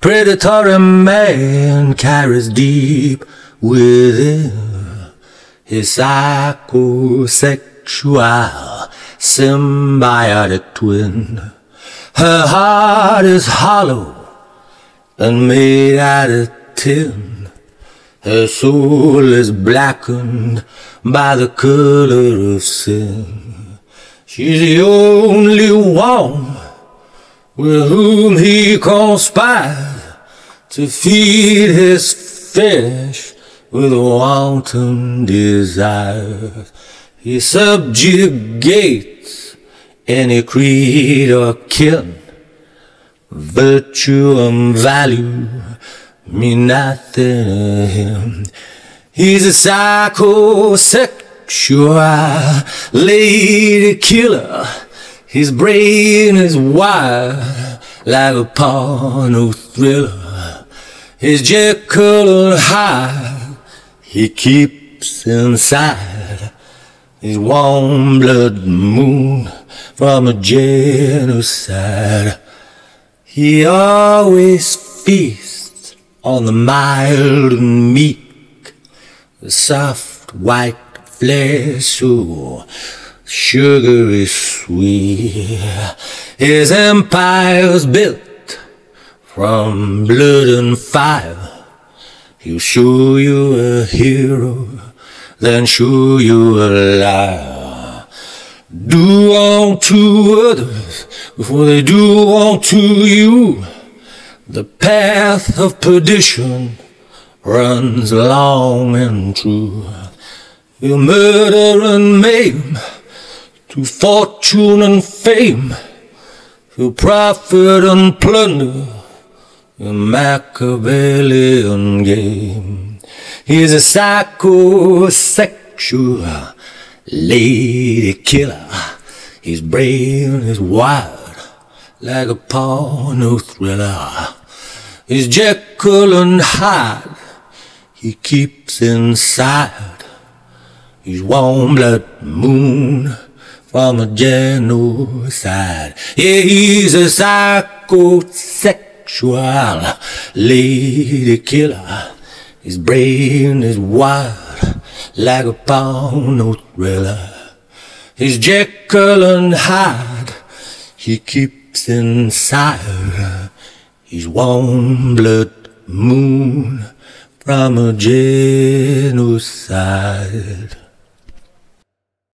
Predatory man carries deep within his psychosexual symbiotic twin. Her heart is hollow and made out of tin. Her soul is blackened by the color of sin. She's the only one with whom he conspired to feed his fetish with wanton desires. He subjugates any creed or kin. Virtue and value mean nothing to him. He's a psychosexual lady killer. His brain is wild like a porno thriller. His Jekyll and Hyde he keeps inside his warm blood moon from a genocide. He always feasts on the mild and meek, the soft white flesh, oh, sugary sweet. His empire's built from blood and fire. He'll show you a hero, then show you a liar. Do unto others before they do unto you. The path of perdition runs long and true. He'll murder and maim to fortune and fame. He'll profit and plunder a Machiavellian game. He's a psychosexual lady killer. His brain is wild like a porno thriller. His Jekyll and Hyde he keeps inside. His warm blood moon from a genocide. Yeah, he's a psychosexual lady killer. His brain is wild like a porno thriller. His Jekyll and Hyde he keeps inside. His warm blood moon from a genocide.